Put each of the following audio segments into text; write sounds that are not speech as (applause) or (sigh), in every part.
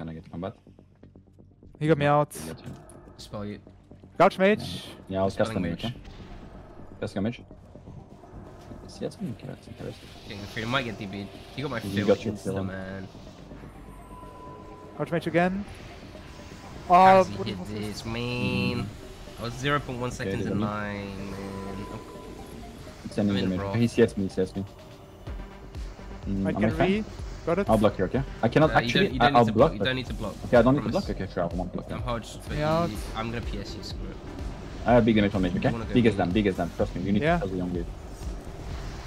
gonna get combat. He got me out. Spell you. Gouge mage. Yeah, I'll cast Spelling them, mage. okay? Cast damage. See, that's something that's interesting. King of Freedom might get DB'd. You got my You field got your fill. man. Gouge mage again. Oh, How's he hit this, man? I was 0.1 seconds did in he? 9, man. It's sending I'm in, damage. bro. He CS me, he CS me. Mm, I can fine? Re. Got it. I'll block here, okay? I cannot uh, you actually. don't, you don't I, will block. block. You don't need to block. Okay, I don't need to block. Okay, sure, I won't block. I'm hodged, but you, I'm gonna PS you, screw it. I have big damage on mage, okay? wanna go Big as them, big as them. Trust me, you need Yeah. to tell the young dude.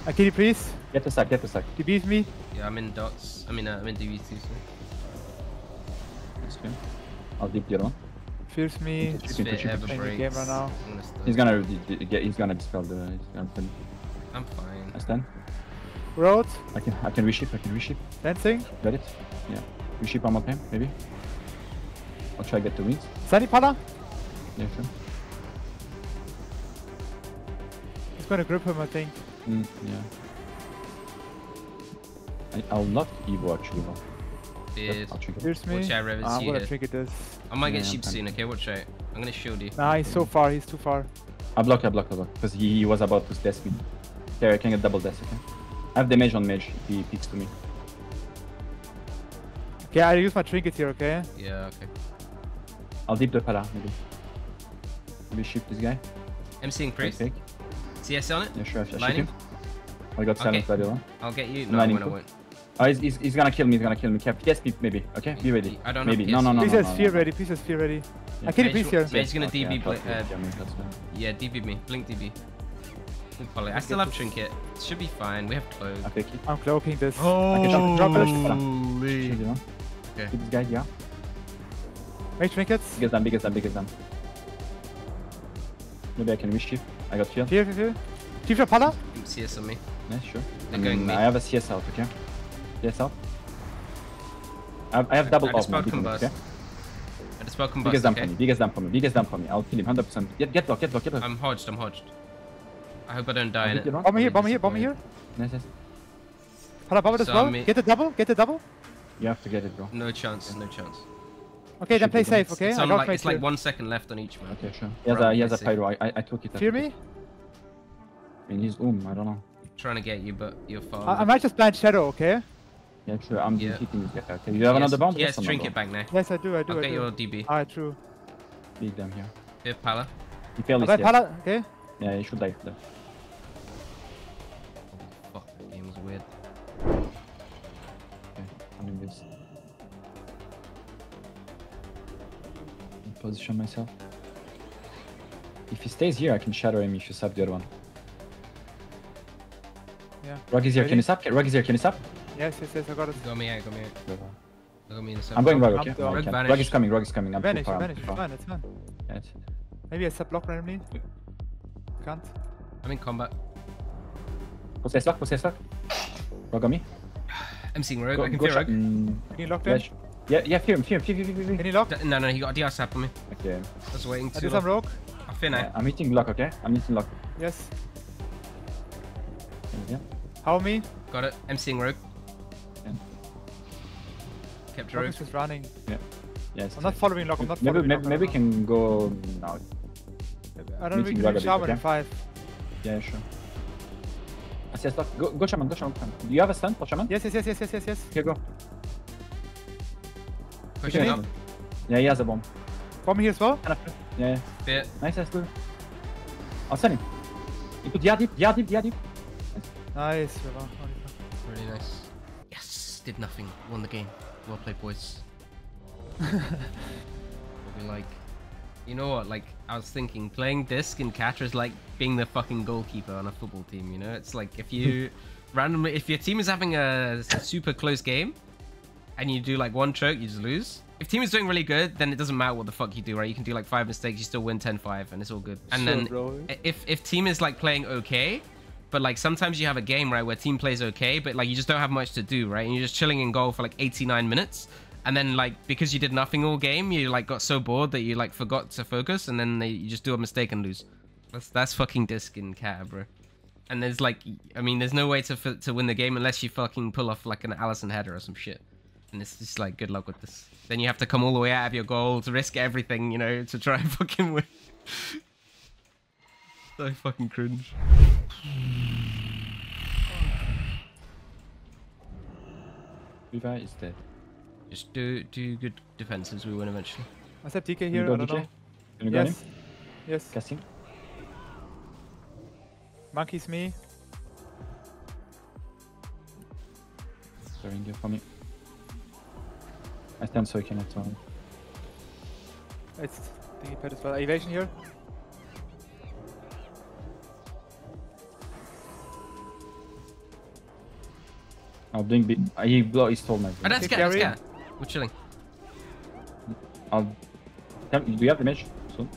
I kill the priest. Get the sack, get the sack. He beats me. Yeah, I'm in dots. I mean, uh, I'm in DB2, so. That's good. I'll deep the other one. Fears me. You This can fit push it, ever push it. breaks. Game right now. Gonna. He's gonna d- d- get. He's gonna dispel the. He's gonna. I'm fine. I stand. Road. I can. I can reshape. I can reshape. Dancing. Got it. Yeah. Reshape on my pam, maybe. I'll try to get the wings. Sunny Pala. Yeah, sure. He's gonna grip him, I think. Mm, yeah. I, I'll not Evo actually. though. Did. I'll trigger. Fears me. Watch out, Revis, Ah, I'm you gonna hit. trigger this. I might get Yeah, sheep I'm soon, okay? Watch out. I'm gonna shield you. Nah, he's so far. He's too far. I block. I block. I block. Because he, he was about to desk me. There, I can get double desk. Okay. I have damage on mage if he peeks to me. Okay, I use my trinket here, okay? Yeah, okay. I'll deep the para maybe. Maybe shift this guy. I'm seeing priest. Fake. CS on it? Yeah, sure. I should him. I got silence by the one. I'll get you. No, Lining when I cool. won't. Oh, he's, he's, he's gonna kill me. He's gonna kill me. Cap. Yes, maybe. Okay, be ready. I don't have maybe. No, no, no, Please no, has no, fear no. ready. Please has fear ready. Yeah. I kill the Mage priest here. will- Mage's gonna Okay, DB I uh, yeah, maybe that's fine. Yeah, DB me. Blink DB. Blink poly. I still have trinket. Should be fine. We have clothes. Okay, take it. I'm cloaking this. I can drop, drop it. Shoot Holy. it, you know? Okay. Keep this guy, yeah. Make trinkets. Big as them, big as them, big them. Maybe I can reshift. I got shield. Fear, fear, fear. Chief your Pala. CS on me. Yeah, sure. They're I, going mean, mid. I have a CS out, okay? CS out. I have, I have double I off just now, spelled combust. okay? I just spell Big combust, as them for me, big as them for me, big as them for me. I'll kill him 100%. Get, get block, get block, get block. I'm hodged, I'm hodged. I hope I don't die I'll in it. you wrong. Bomb me here, Really bomb me here, bomb me here. disappointed. Nice, nice. Pala, bomb it as well. Get the double, get the double. You have to get it, bro. No chance, no chance. Okay, then play safe, okay? It's, I on got like, mage it's like one second left on each man. Okay, sure. He has Bro, a, he has a I see. pyro. I, I, I took it. I Fear me? it. I mean, he's um, I don't know. Trying to get you, but you're far. I, I might just blind shadow, okay? Yeah, sure. I'm Yeah. hitting this guy. Okay, you have another bomb? Yes, or trinket bro? back now. Yes, I do, I do, I'll I get do. your DB. Alright, true. Beat them here. Here, Pala. He failed his Alright, CS. Pala, okay? Yeah, he should die. die. I'm in this. Position myself. If he stays here, I can shadow him if you sub the other one. Yeah. Rug is here, Ready? can you sub? Rug is here, can you sub? Yes, yes, yes, I got it. Got me out, got me out. Got me in I'm going rug, I'm okay? going. Rug. Rug is coming, rug is coming. I'm too Vanish, far. I'm vanish, it's fine, it's fine. Yeah, it's- Maybe I sub block randomly. Can't. I'm in combat. Possess lock, possess lock. Rug on me. I'm seeing Rogue. Go, I can go fear. Rogue. Mm, Can you lock yeah, yeah, yeah, fear him, fear him, fear him, fear him, fear Can you lock? D- No, no, he got a DR sap on me. Okay. Just waiting I to. do some rogue. I fear Yeah, now. I'm hitting lock, okay? I'm hitting lock. Yes. Yeah. How me? Got it. I'm seeing Rogue. Yeah. Kept Lock Rogue. is just running. Yes. I'm not following lock, I'm not maybe following maybe, lock. maybe we can go now. I don't know if we can Rug a reach bit, Shaman in 5. Yeah, sure. I see. Go, go shaman, go shaman. Do you have a stun for shaman? Yes, yes, yes, yes, yes, yes, yes. Here, go. Pushing Okay. up. Yeah, he has a bomb. Bomb here as well. Kind of. Yeah, yeah. Fear. Nice, that's good. I'll send him. Into the deep, the deep, the deep. Nice. we won. Only fuck. Really nice. Yes, did nothing. Won the game. Well played, boys. (laughs) What we like. You know what? Like, I was thinking, playing disc and catcher is like being the fucking goalkeeper on a football team. You know, it's like if you (laughs) randomly, if your team is having a, super close game, and you do like one choke, you just lose. If team is doing really good, then it doesn't matter what the fuck you do, right? You can do like five mistakes, you still win 10-5, and it's all good. And Sure, then bro. if if team is like playing okay, but like sometimes you have a game right where team plays okay, but like you just don't have much to do, right? And you're just chilling in goal for like 89 minutes, and then like because you did nothing all game, you like got so bored that you like forgot to focus, and then they, you just do a mistake and lose. That's that's fucking disc in cat, bro. And there's like, I mean, there's no way to to win the game unless you fucking pull off like an Alisson header or some shit. And it's just like good luck with this. Then you have to come all the way out of your goal to risk everything, you know, to try and (laughs) fucking win. (laughs) so fucking cringe. Viva is dead. Just do do good defenses, we win eventually. I said TK here. go I don't DK? know. Can you go him? Yes. Yes. Casting. Monkey's me. Sorry, go for me. I stand so I cannot turn. It's thingy pad as well. Evasion here. I'll blink. Be- he blow. He stole my. Oh, that's Okay, good, that's good. We're chilling. I'll. Tell- Do you have the mage? Soon.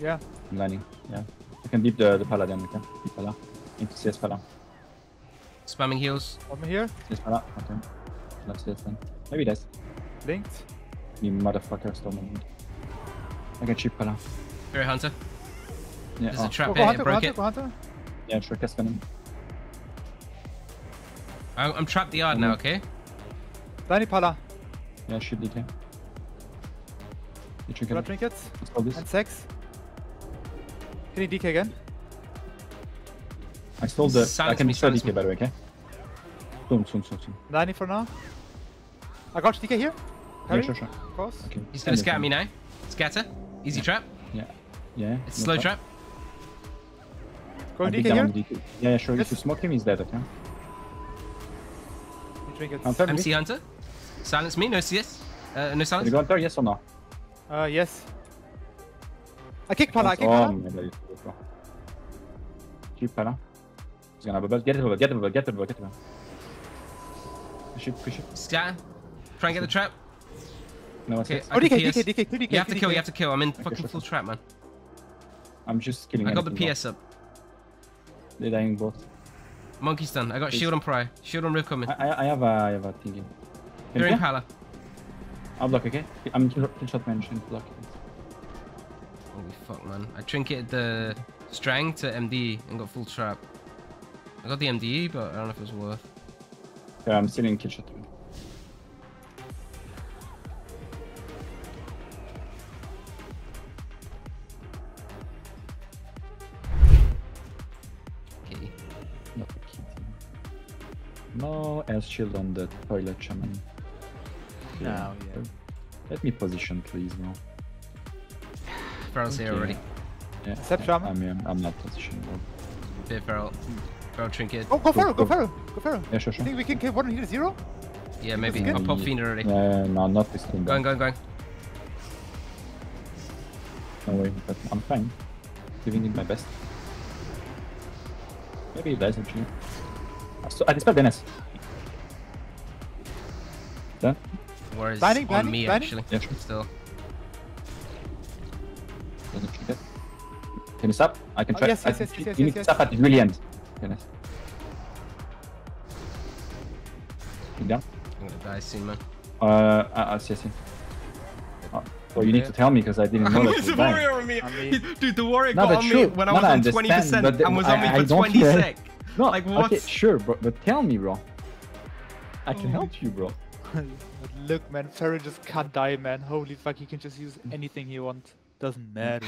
Yeah. I'm landing. Yeah. I can deep the the paladin. Okay. Deep pala. Into CS pala. Spamming heals. One more here. CS pala. Okay. Let's CS then. Maybe that's. Linked. You motherfucker stole my blink. I can chip pala. Fairy Hunter. Yeah. There's oh. a trap Go, here, go it Hunter, go broke Hunter, it. go Hunter. Yeah, sure. Cast venom. I- I'm trapped the yard now, Mhm. okay? Tiny Pala. Yeah, shoot DK. You trigger. Blood trinkets. Let's go this. And sex. Can you DK again? I stole the. I can me, destroy DK me. by the way. Okay. Soon, soon, soon, soon. 90 for now. I got DK here. Yeah, sure, sure. of course. Okay. He's gonna Stand scatter me now. Scatter. Easy trap. Yeah. Yeah. It's no slow trap. trap. Going DK here. DK. Yeah, yeah, sure. Yes. If you smoke him, he's dead. Okay. You trinkets. Hunter, MC? Hunter. Silence me. No CS. Uh, no Can silence. you go Hunter? Yes or no? Uh, yes. I kick Pala, I kick oh, Pala. my God, it's good, bro. Keep Pala. He's gonna have a bubble. Get the bubble. Get the bubble. Get the bubble. Get the bubble. Push it. Push it. Scatter. Try and get the trap. No, it's Okay. Oh, can DK, PS. DK, DK, DK. You have to kill. You have to kill. I'm in Okay, fucking sure, full trap, man. I'm just killing I got the. PS up. They're dying both. Monkey stun. I got Please. shield on Pry. Shield on Riv coming. I, I, I have a, I have a thingy. Can you During kill? Pala. I'll block, okay? I'm kill, kill shot man. Should block. Holy fuck, man. I trinketed the Strang to MD and got full trap. I got the MDE, but I don't know if it was worth. Yeah, I'm still in kill shot. Okay. Not a kitty. No else shield on the toilet shaman. No, yeah. Let me position, please, bro. Feral's here already. Yeah, Accept yeah, shaman. I'm, yeah, I'm not positioned, bro. Bit Feral. Feral trinket. Oh, go Go, go go. Feral, go Feral. Yeah, sure, I sure. think we can kill one here zero. Yeah, maybe. I'll pop Fiend already. Yeah, no, not this team. Going, going, going. No way, but I'm fine. Giving it my best. Maybe it dies actually. I st- I dispel Dennis. Done? War is Blinding, on blinding, me, blinding. actually. Yeah, sure. Still. Doesn't check. Can you stop? I can Oh, try. yes, yes, yes, yes, yes, You need yes, to yes. stop at the really end. Dennis. You down? I'm gonna die soon, man. Uh, uh, uh, yes, yes. Uh, well, you need to tell me because I didn't (laughs) know that you were dying. on me. I mean- Dude, the warrior No, got but on me sure. when I was no, on 20% but the- and was I- on me for don't 20 sec. No, Like, what? Okay, sure, bro, but tell me, bro. I can Oh. help you, bro. Look, man, Feral just can't die, man. Holy fuck, he can just use anything he wants. Doesn't matter.